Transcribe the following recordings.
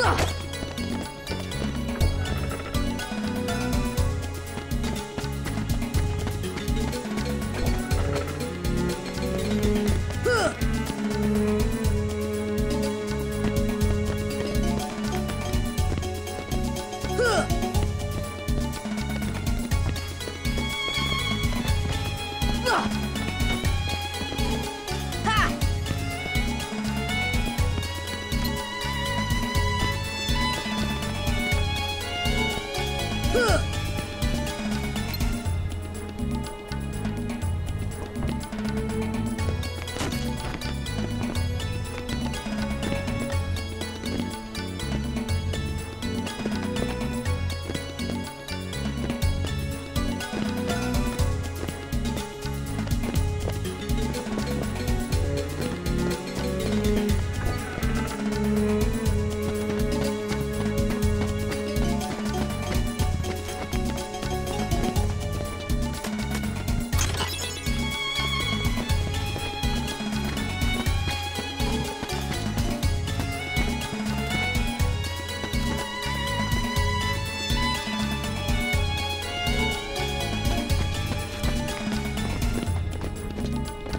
色。Ugh!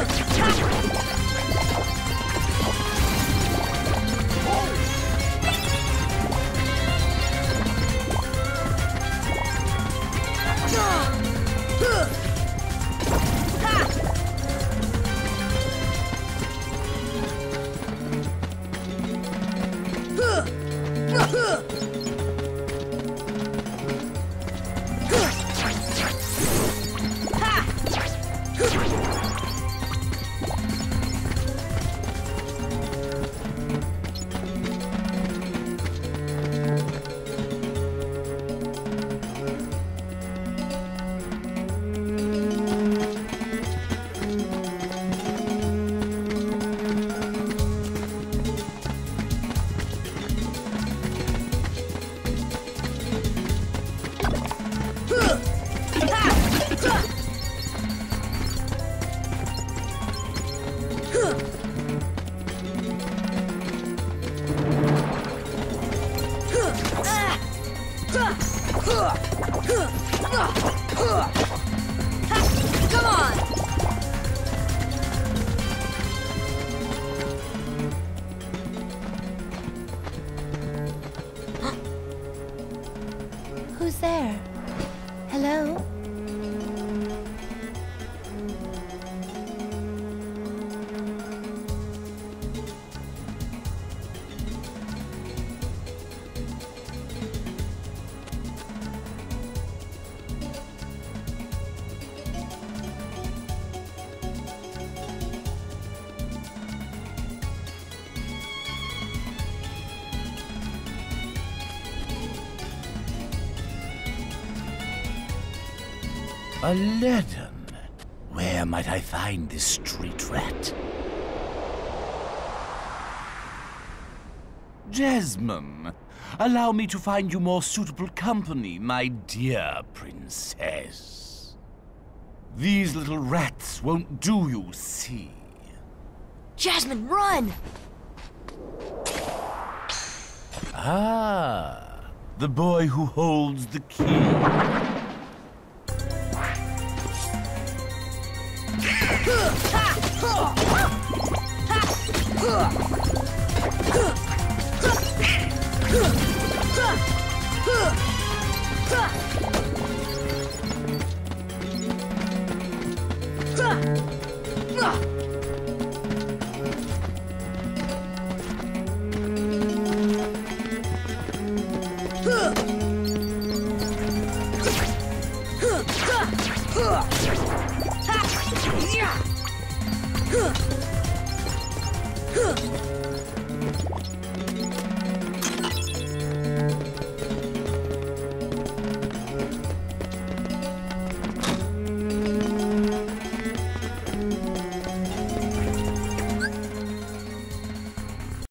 Come Who's there? Hello? Aladdin. Where might I find this street rat? Jasmine, allow me to find you more suitable company, my dear princess. These little rats won't do you, see? Jasmine, run! Ah, the boy who holds the key. Huh! Attack! Yeah! Huh! Huh!